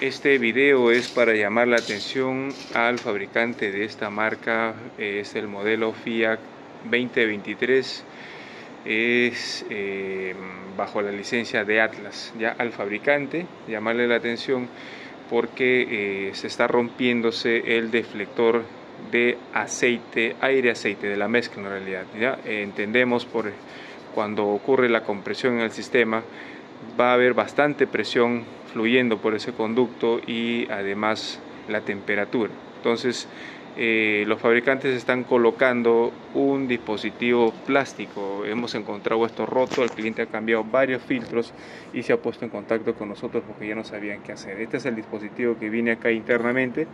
Este video es para llamar la atención al fabricante de esta marca, es el modelo Fiat 2023, es eh, bajo la licencia de Atlas, ya al fabricante, llamarle la atención porque eh, se está rompiéndose el deflector de aceite, aire-aceite, de la mezcla en realidad, ya. Entendemos por cuando ocurre la compresión en el sistema, va a haber bastante presión fluyendo por ese conducto y además la temperatura. Entonces, eh, los fabricantes están colocando un dispositivo plástico. Hemos encontrado esto roto, el cliente ha cambiado varios filtros y se ha puesto en contacto con nosotros porque ya no sabían qué hacer. Este es el dispositivo que viene acá internamente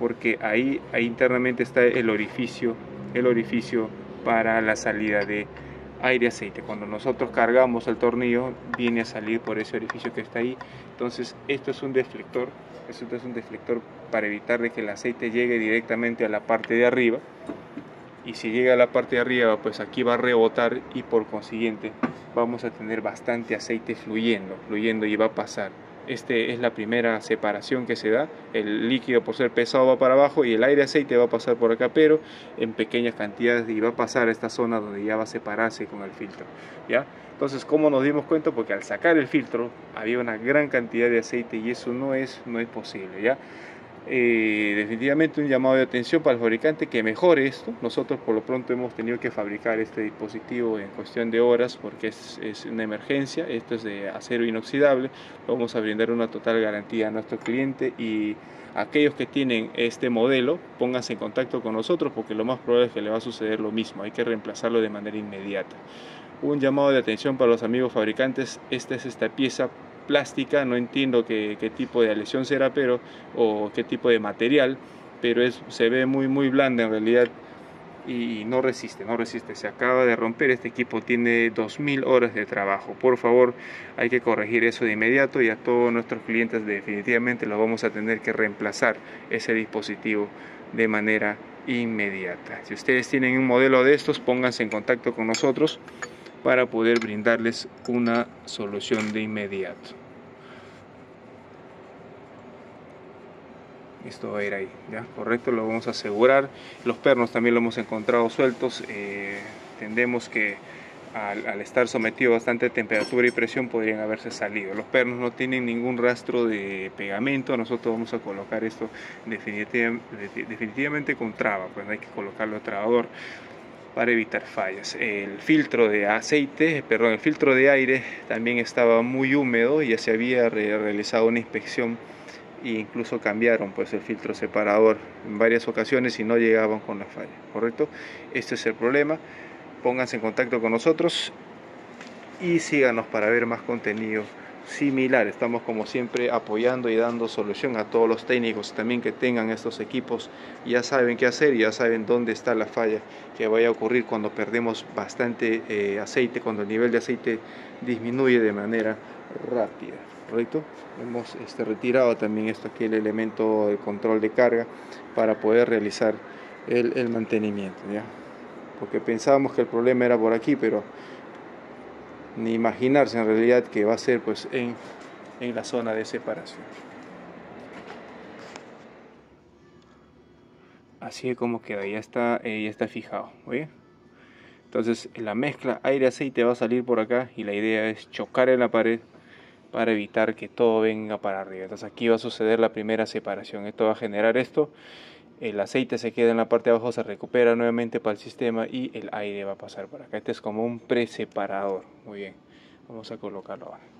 porque ahí, ahí internamente está el orificio, el orificio para la salida de aire aceite. Cuando nosotros cargamos el tornillo, viene a salir por ese orificio que está ahí. Entonces, esto es un deflector. Esto es un deflector para evitar de que el aceite llegue directamente a la parte de arriba. Y si llega a la parte de arriba, pues aquí va a rebotar y por consiguiente vamos a tener bastante aceite fluyendo, fluyendo y va a pasar este es la primera separación que se da. El líquido por ser pesado va para abajo y el aire aceite va a pasar por acá, pero en pequeñas cantidades y va a pasar a esta zona donde ya va a separarse con el filtro. ¿ya? Entonces, ¿cómo nos dimos cuenta? Porque al sacar el filtro había una gran cantidad de aceite y eso no es, no es posible. ¿ya? Eh, definitivamente un llamado de atención para el fabricante que mejore esto. Nosotros por lo pronto hemos tenido que fabricar este dispositivo en cuestión de horas porque es, una emergencia. Esto es de acero inoxidable. Vamos a brindar una total garantía a nuestro cliente y aquellos que tienen este modelo pónganse en contacto con nosotros porque lo más probable es que le va a suceder lo mismo. Hay que reemplazarlo de manera inmediata. Un llamado de atención para los amigos fabricantes. Esta es esta pieza plástica, no entiendo qué, tipo de lesión será, pero, o qué tipo de material, pero se ve muy, muy blanda en realidad y no resiste, no resiste, se acaba de romper, este equipo tiene 2000 horas de trabajo, por favor hay que corregir eso de inmediato y a todos nuestros clientes definitivamente los vamos a tener que reemplazar ese dispositivo de manera inmediata. Si ustedes tienen un modelo de estos, pónganse en contacto con nosotros para poder brindarles una solución de inmediato. Esto va a ir ahí, ¿ya? Correcto, lo vamos a asegurar. Los pernos también lo hemos encontrado sueltos. Eh, entendemos que al, estar sometido a bastante temperatura y presión podrían haberse salido. Los pernos no tienen ningún rastro de pegamento. Nosotros vamos a colocar esto definitivamente, con traba, pues hay que colocarlo a trabador para evitar fallas. El filtro de aceite, perdón, el filtro de aire también estaba muy húmedo, ya se había realizado una inspección e incluso cambiaron pues el filtro separador en varias ocasiones y no llegaban con la falla, ¿correcto? Este es el problema. Pónganse en contacto con nosotros y síganos para ver más contenido similar. Estamos como siempre apoyando y dando solución a todos los técnicos también que tengan estos equipos. Ya saben qué hacer, ya saben dónde está la falla que vaya a ocurrir cuando perdemos bastante eh, aceite, cuando el nivel de aceite disminuye de manera rápida. Hemos este, retirado también esto aquí, el elemento de control de carga para poder realizar el, mantenimiento. ¿ya? Porque pensábamos que el problema era por aquí, pero ni imaginarse en realidad que va a ser pues en, en la zona de separación. Así es como queda, ya está, eh, ya está fijado. Entonces la mezcla aire-aceite va a salir por acá y la idea es chocar en la pared para evitar que todo venga para arriba. Entonces aquí va a suceder la primera separación. Esto va a generar esto el aceite se queda en la parte de abajo, se recupera nuevamente para el sistema y el aire va a pasar por acá. Este es como un preseparador. Muy bien, vamos a colocarlo ahora.